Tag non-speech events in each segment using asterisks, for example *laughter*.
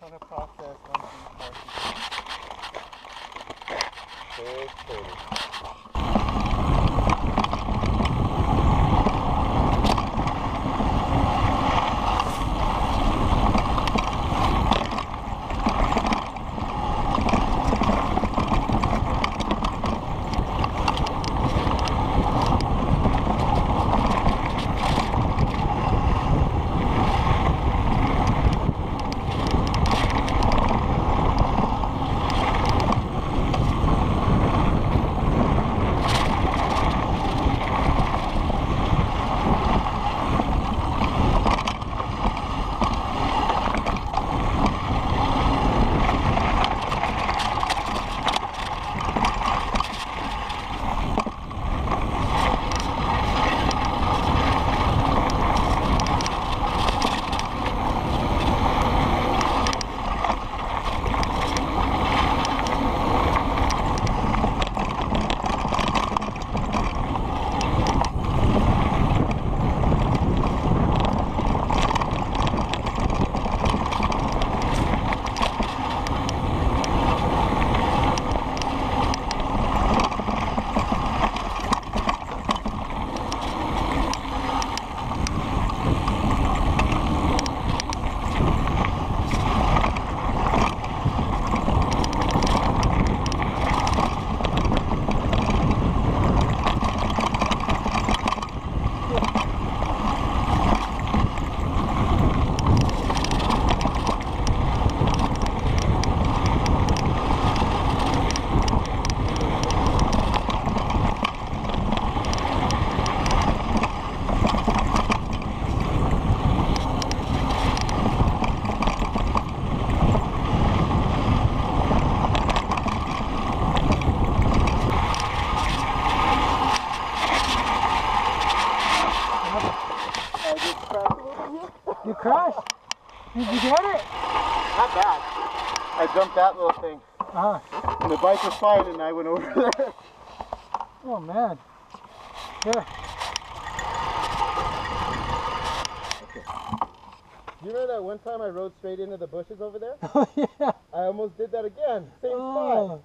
Kona Process once you start to Very Did you get it? Not bad. I jumped that little thing. Uh, And the bike was fine and I went over *laughs* there. oh man. Yeah. You remember that one time I rode straight into the bushes over there? *laughs* Oh yeah. I almost did that again. Same Oh, spot.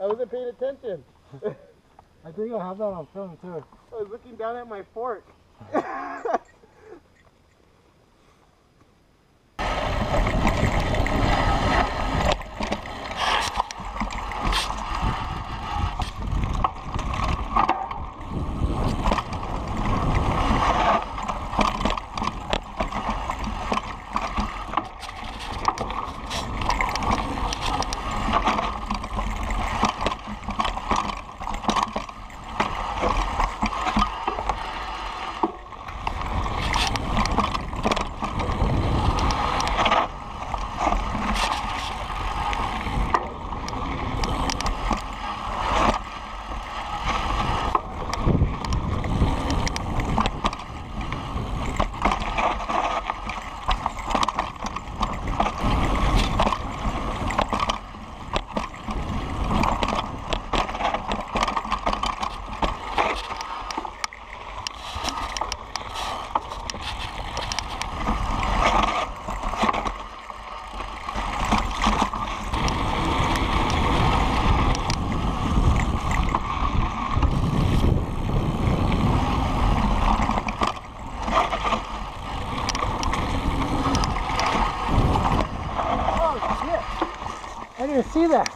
I wasn't paying attention. *laughs* I think I have that on film too. I was looking down at my fork. Oh shit. I didn't see that.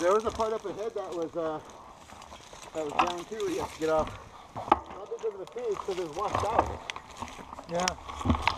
There was a part up ahead that was uh that was down too. You have to get off. Not because of the trees, because it was washed out. Yeah.